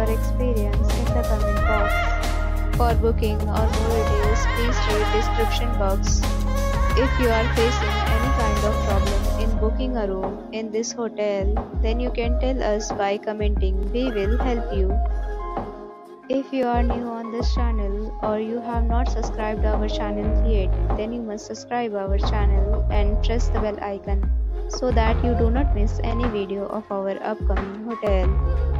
your experience in the comment box. For booking or more details, please read description box. If you are facing any kind of problem in booking a room in this hotel, then you can tell us by commenting. We will help you. If you are new on this channel or you have not subscribed our channel yet, then you must subscribe our channel and press the bell icon so that you do not miss any video of our upcoming hotel.